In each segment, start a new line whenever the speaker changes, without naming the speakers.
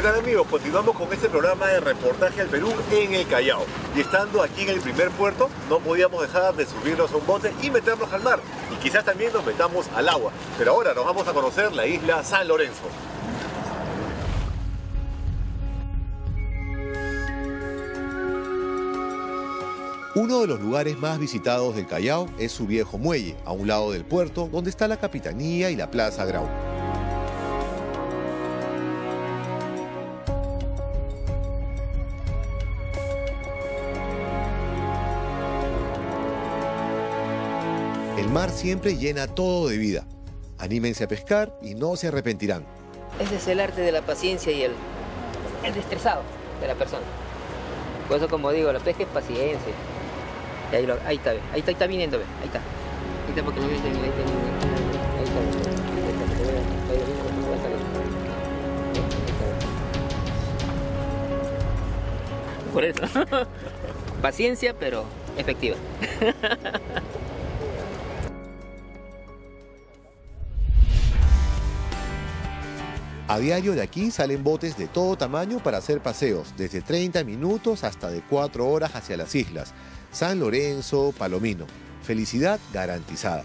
¿Qué amigos? Continuamos con este programa de reportaje al Perú en el Callao. Y estando aquí en el primer puerto, no podíamos dejar de subirnos a un bote y meternos al mar. Y quizás también nos metamos al agua. Pero ahora nos vamos a conocer la isla San Lorenzo. Uno de los lugares más visitados del Callao es su viejo muelle, a un lado del puerto, donde está la capitanía y la Plaza Grau. El mar siempre llena todo de vida. Anímense a pescar y no se arrepentirán.
Ese es el arte de la paciencia y el, el destresado de la persona. Por eso, como digo, la pesca es paciencia. Y ahí, lo- ahí está, ahí está, ahí está viniendo, ahí está. Ahí está porque lo viste, ahí ahí está. Por eso. Paciencia, pero efectiva.
A diario de aquí salen botes de todo tamaño para hacer paseos, desde 30 minutos hasta de 4 horas hacia las islas. San Lorenzo, Palomino. Felicidad garantizada.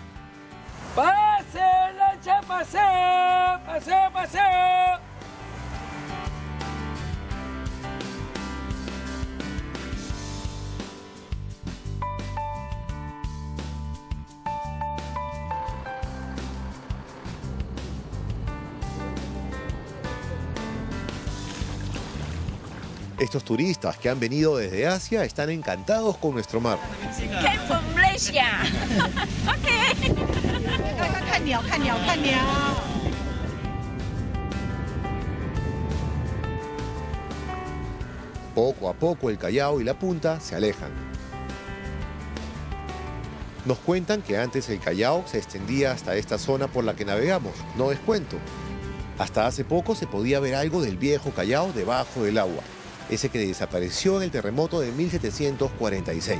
¡Pase, lancha, pase! ¡Pase, pase!
Estos turistas que han venido desde Asia están encantados con nuestro mar.
¡Qué pombleia! Ok.
Poco a poco el Callao y la Punta se alejan. Nos cuentan que antes el Callao se extendía hasta esta zona por la que navegamos, no descuento. Hasta hace poco se podía ver algo del viejo Callao debajo del agua ese que desapareció en el terremoto de 1746.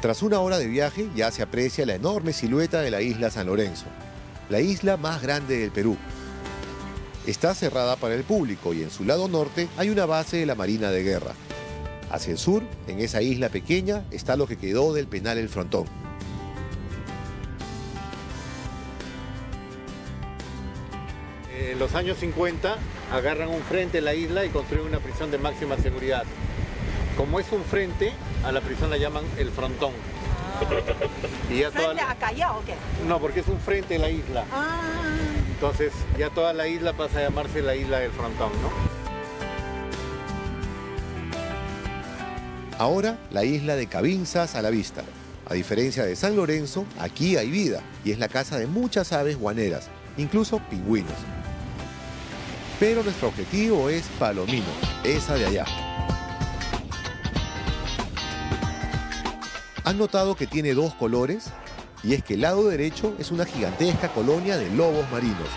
Tras una hora de viaje ya se aprecia la enorme silueta de la isla San Lorenzo, la isla más grande del Perú, Está cerrada para el público y en su lado norte hay una base de la Marina de Guerra. Hacia el sur, en esa isla pequeña, está lo que quedó del penal El Frontón.
En los años 50 agarran un frente en la isla y construyen una prisión de máxima seguridad. Como es un frente, a la prisión la llaman el frontón. Y ya toda-
¿Frente a Callao o qué?
No, porque es un frente en la isla.
Ah.
Entonces ya toda la isla pasa a llamarse la isla del frontón, ¿no?
Ahora, la isla de Cabinzas a la vista. A diferencia de San Lorenzo, aquí hay vida y es la casa de muchas aves guaneras, incluso pingüinos. Pero nuestro objetivo es Palomino, esa de allá. ¿Han notado que tiene dos colores? Y es que el lado derecho es una gigantesca colonia de lobos marinos.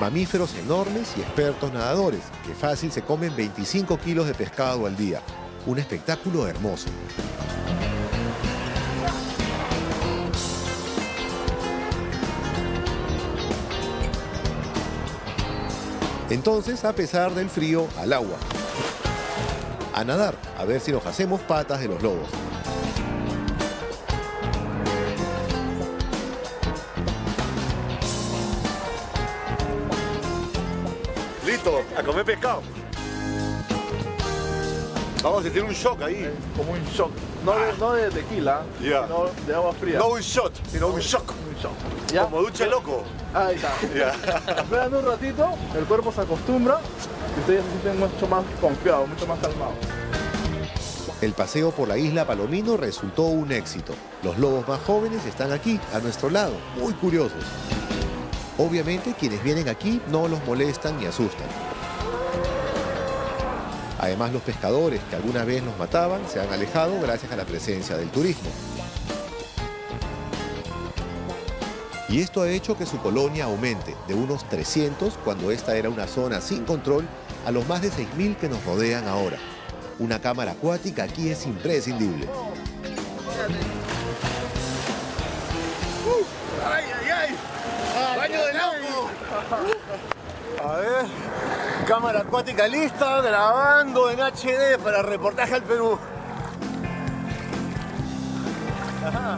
Mamíferos enormes y expertos nadadores, que fácil se comen 25 kilos de pescado al día. Un espectáculo hermoso. Entonces, a pesar del frío, al agua. A nadar, a ver si nos hacemos patas de los lobos. Listo, a comer pescado. Vamos a sentir un shock ahí.
como un shock. No de, no de tequila, sino de agua fría.
No un shot, sino un shock.
Un shock. ¿Ya?
Como duche loco.
Ahí está. Esperando un ratito, el cuerpo se acostumbra y ustedes se sienten mucho más confiados, mucho más calmados.
El paseo por la isla Palomino resultó un éxito. Los lobos más jóvenes están aquí, a nuestro lado, muy curiosos. Obviamente quienes vienen aquí no los molestan ni asustan. Además los pescadores que alguna vez los mataban se han alejado gracias a la presencia del turismo. Y esto ha hecho que su colonia aumente de unos 300 cuando esta era una zona sin control a los más de 6.000 que nos rodean ahora. Una cámara acuática aquí es imprescindible.
¡Ay, ay, ay! ¡Baño de loco! A ver, cámara acuática lista, grabando en HD para reportaje al Perú. Ajá.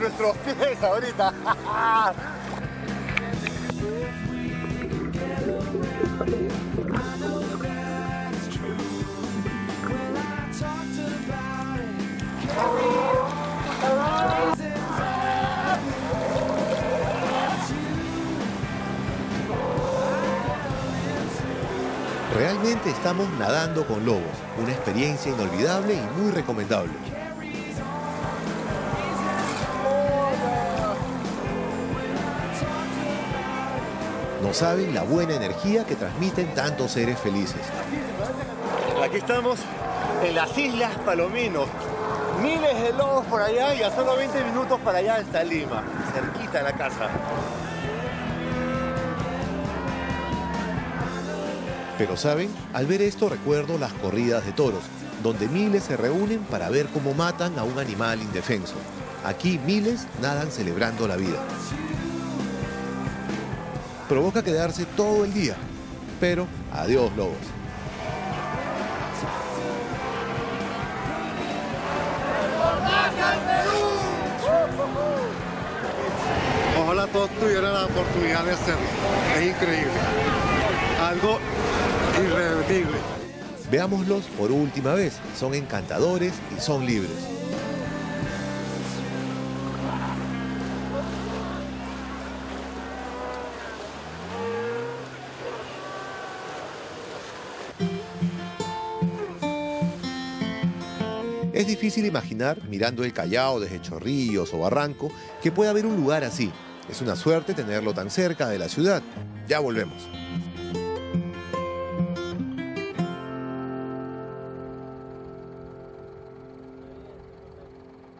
Nuestros pies ahorita.
Realmente estamos nadando con lobos, una experiencia inolvidable y muy recomendable. No saben la buena energía que transmiten tantos seres felices.
Aquí estamos en las Islas Palomino. Miles de lobos por allá y a solo 20 minutos para allá está Lima, cerquita la casa.
Pero saben, al ver esto recuerdo las corridas de toros, donde miles se reúnen para ver cómo matan a un animal indefenso. Aquí miles nadan celebrando la vida. Provoca quedarse todo el día, pero adiós lobos.
Ojalá todos tuvieran la oportunidad de hacerlo. Es increíble. Algo irrepetible.
Veámoslos por última vez, son encantadores y son libres. Es difícil imaginar, mirando el Callao desde Chorrillos o Barranco, que pueda haber un lugar así. Es una suerte tenerlo tan cerca de la ciudad. Ya volvemos.